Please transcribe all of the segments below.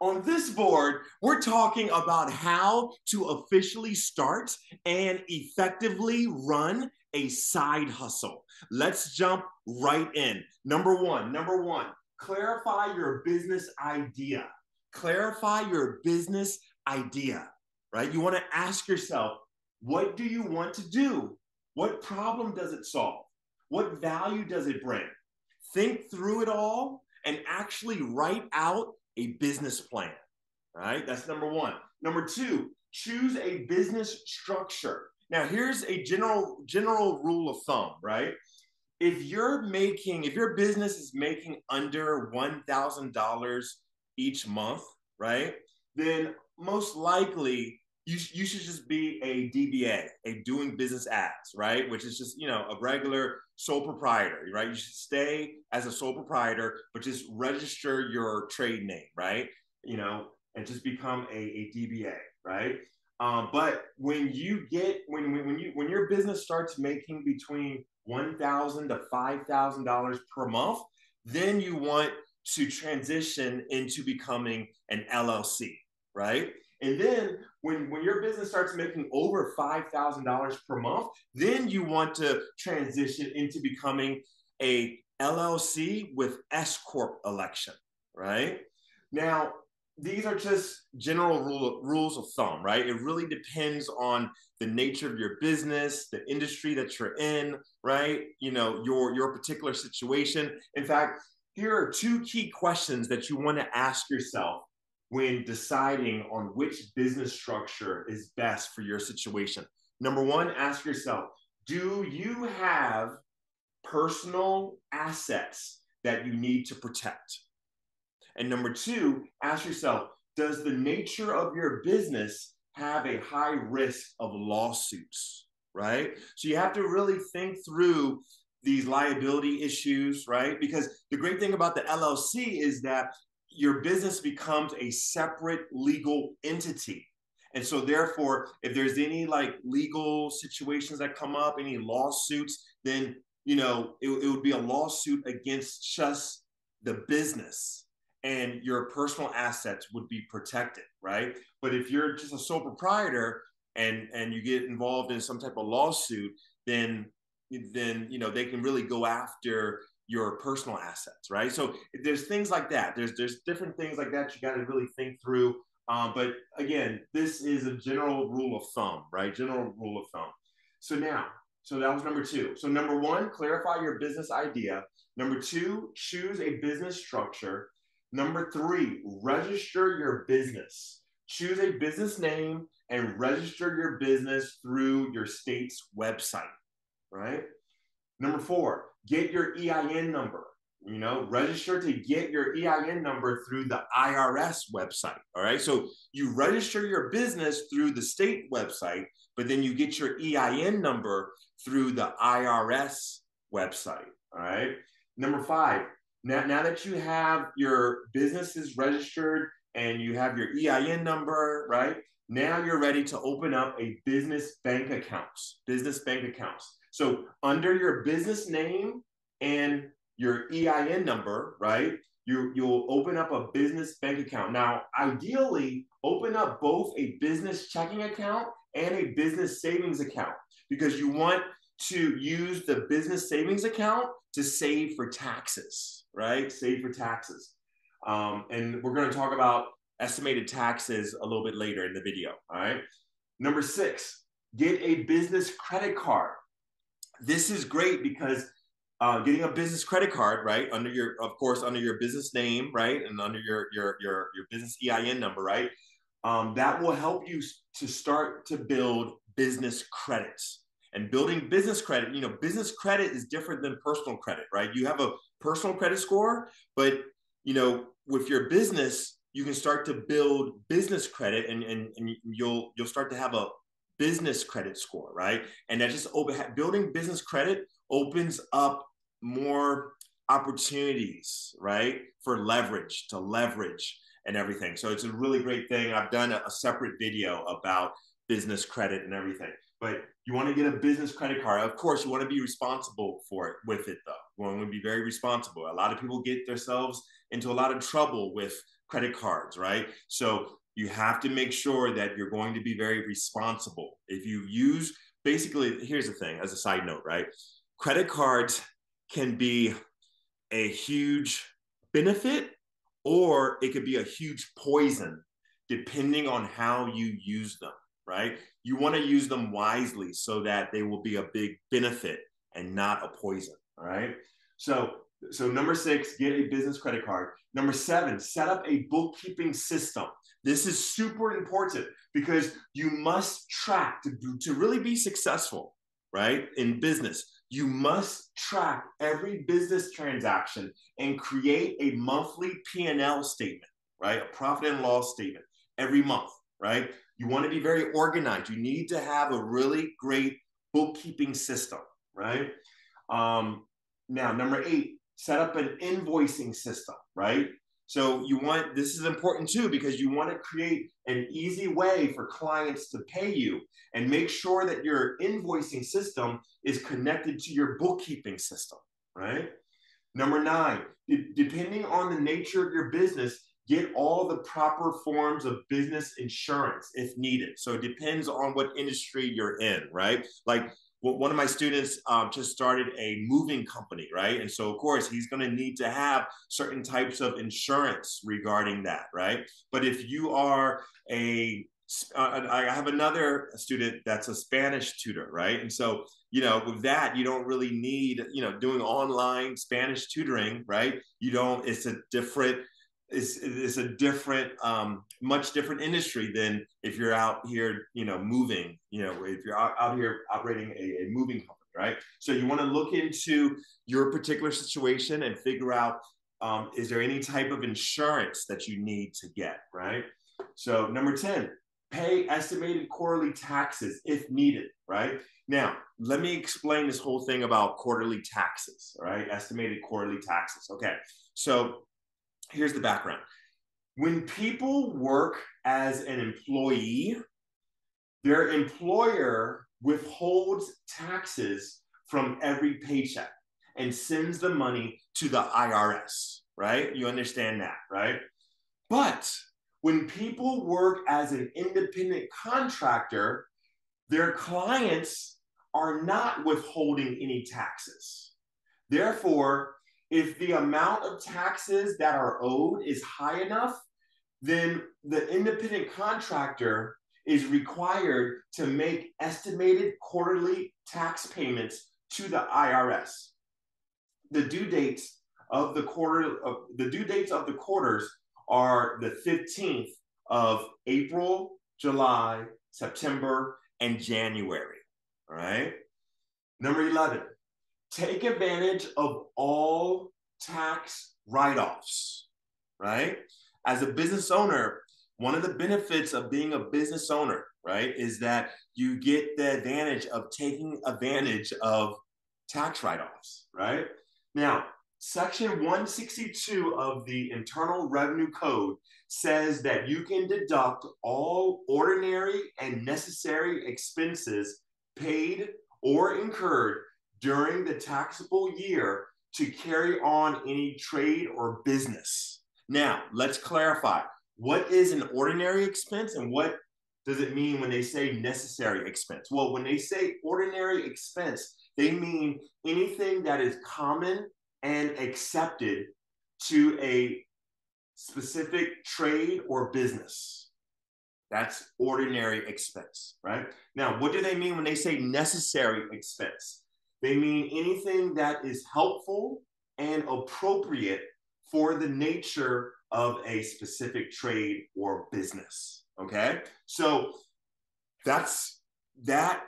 on this board, we're talking about how to officially start and effectively run a side hustle. Let's jump right in. Number one, number one, clarify your business idea. Clarify your business idea, right? You want to ask yourself, what do you want to do? What problem does it solve? What value does it bring? Think through it all and actually write out a business plan. Right? That's number one. Number two, choose a business structure. Now, here's a general general rule of thumb, right? If you're making, if your business is making under one thousand dollars each month, right? Then most likely you, you should just be a DBA, a doing business as, right? Which is just, you know, a regular sole proprietor, right? You should stay as a sole proprietor, but just register your trade name, right? You know, and just become a, a DBA, right? Um, but when you get when, when you when your business starts making between one thousand to five thousand dollars per month, then you want to transition into becoming an LLC, right? And then when, when your business starts making over $5,000 per month, then you want to transition into becoming a LLC with S Corp election, right? Now, these are just general rule, rules of thumb, right? It really depends on the nature of your business, the industry that you're in, right? You know, your your particular situation. In fact, here are two key questions that you want to ask yourself when deciding on which business structure is best for your situation. Number one, ask yourself do you have personal assets that you need to protect? And number two, ask yourself does the nature of your business have a high risk of lawsuits? Right? So you have to really think through these liability issues, right? Because the great thing about the LLC is that your business becomes a separate legal entity. And so, therefore, if there's any like legal situations that come up, any lawsuits, then you know it, it would be a lawsuit against just the business, and your personal assets would be protected, right? But if you're just a sole proprietor and and you get involved in some type of lawsuit, then then you know they can really go after your personal assets, right? So there's things like that. There's there's different things like that you got to really think through. Um, but again, this is a general rule of thumb, right? General rule of thumb. So now, so that was number two. So number one, clarify your business idea. Number two, choose a business structure. Number three, register your business. Choose a business name and register your business through your state's website, right? Number four, get your EIN number. You know, register to get your EIN number through the IRS website. All right. So you register your business through the state website, but then you get your EIN number through the IRS website. All right. Number five, now, now that you have your businesses registered and you have your EIN number, right? Now you're ready to open up a business bank accounts, business bank accounts. So under your business name and your EIN number, right? You, you'll open up a business bank account. Now, ideally, open up both a business checking account and a business savings account because you want to use the business savings account to save for taxes, right? Save for taxes. Um, and we're going to talk about estimated taxes a little bit later in the video. All right. Number six, get a business credit card this is great because uh, getting a business credit card, right, under your, of course, under your business name, right, and under your your your your business EIN number, right, um, that will help you to start to build business credits. And building business credit, you know, business credit is different than personal credit, right? You have a personal credit score, but you know, with your business, you can start to build business credit, and and, and you'll you'll start to have a business credit score, right? And that just open, building business credit opens up more opportunities, right? For leverage, to leverage and everything. So it's a really great thing. I've done a, a separate video about business credit and everything. But you want to get a business credit card. Of course, you want to be responsible for it with it, though. You want to be very responsible. A lot of people get themselves into a lot of trouble with credit cards, right? So you have to make sure that you're going to be very responsible. If you use, basically, here's the thing as a side note, right? Credit cards can be a huge benefit or it could be a huge poison depending on how you use them, right? You want to use them wisely so that they will be a big benefit and not a poison, all right? So so number six, get a business credit card. Number seven, set up a bookkeeping system. This is super important because you must track to, to really be successful, right? In business, you must track every business transaction and create a monthly P&L statement, right? A profit and loss statement every month, right? You want to be very organized. You need to have a really great bookkeeping system, right? Um, now, number eight, set up an invoicing system, right? So you want this is important too because you want to create an easy way for clients to pay you and make sure that your invoicing system is connected to your bookkeeping system, right? Number 9, depending on the nature of your business, get all the proper forms of business insurance if needed. So it depends on what industry you're in, right? Like one of my students um, just started a moving company, right? And so, of course, he's going to need to have certain types of insurance regarding that, right? But if you are a, uh, I have another student that's a Spanish tutor, right? And so, you know, with that, you don't really need, you know, doing online Spanish tutoring, right? You don't, it's a different is is a different, um, much different industry than if you're out here, you know, moving. You know, if you're out, out here operating a, a moving company, right? So you want to look into your particular situation and figure out um, is there any type of insurance that you need to get, right? So number ten, pay estimated quarterly taxes if needed, right? Now, let me explain this whole thing about quarterly taxes, right? Estimated quarterly taxes. Okay. So here's the background. When people work as an employee, their employer withholds taxes from every paycheck and sends the money to the IRS, right? You understand that, right? But when people work as an independent contractor, their clients are not withholding any taxes. Therefore, if the amount of taxes that are owed is high enough, then the independent contractor is required to make estimated quarterly tax payments to the IRS. The due dates of the quarter of the due dates of the quarters are the 15th of April, July, September, and January. All right. Number 11, take advantage of all tax write offs, right? As a business owner, one of the benefits of being a business owner, right, is that you get the advantage of taking advantage of tax write offs, right? Now, Section 162 of the Internal Revenue Code says that you can deduct all ordinary and necessary expenses paid or incurred during the taxable year to carry on any trade or business. Now, let's clarify what is an ordinary expense and what does it mean when they say necessary expense? Well, when they say ordinary expense, they mean anything that is common and accepted to a specific trade or business. That's ordinary expense, right? Now, what do they mean when they say necessary expense? They mean anything that is helpful and appropriate for the nature of a specific trade or business. Okay. So that's that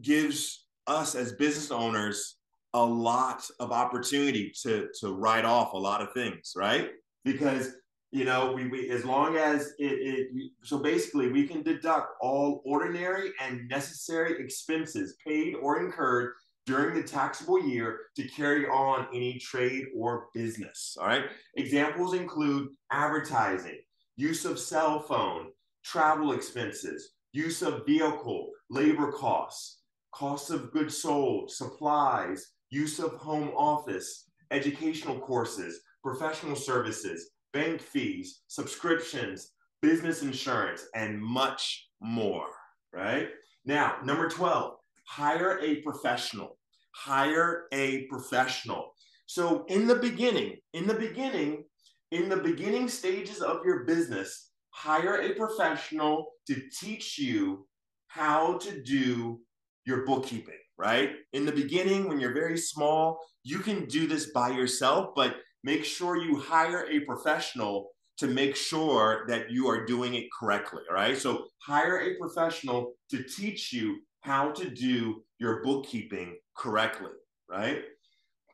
gives us as business owners a lot of opportunity to to write off a lot of things, right? Because you know, we, we as long as it, it so basically we can deduct all ordinary and necessary expenses paid or incurred during the taxable year to carry on any trade or business. All right. Examples include advertising, use of cell phone, travel expenses, use of vehicle, labor costs, costs of goods sold, supplies, use of home office, educational courses, professional services, bank fees, subscriptions, business insurance, and much more, right? Now, number 12, hire a professional. Hire a professional. So, in the beginning, in the beginning, in the beginning stages of your business, hire a professional to teach you how to do your bookkeeping, right? In the beginning, when you're very small, you can do this by yourself, but make sure you hire a professional to make sure that you are doing it correctly, right? So hire a professional to teach you how to do your bookkeeping correctly, right?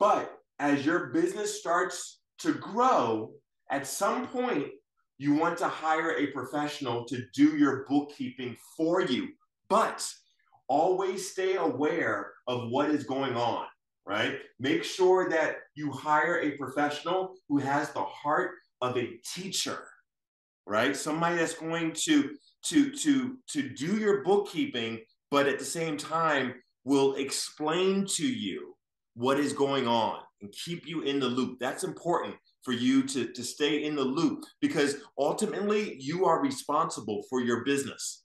But as your business starts to grow, at some point, you want to hire a professional to do your bookkeeping for you. But always stay aware of what is going on, right? Make sure that you hire a professional who has the heart of a teacher, right? Somebody that's going to to to to do your bookkeeping, but at the same time will explain to you what is going on and keep you in the loop. That's important for you to, to stay in the loop because ultimately you are responsible for your business.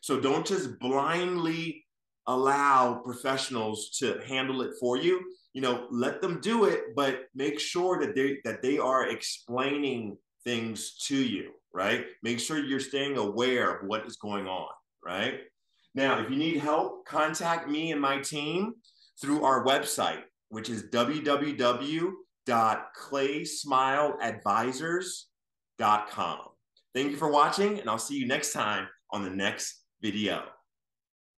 So don't just blindly allow professionals to handle it for you. You know, let them do it, but make sure that they that they are explaining things to you, right? Make sure you're staying aware of what is going on, right? Now, if you need help, contact me and my team through our website, which is www.claysmileadvisors.com. Thank you for watching, and I'll see you next time on the next video.